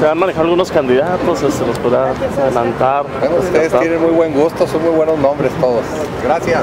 Se han manejado algunos candidatos, se los podrá adelantar. Bueno, ustedes tienen muy buen gusto, son muy buenos nombres todos. Gracias.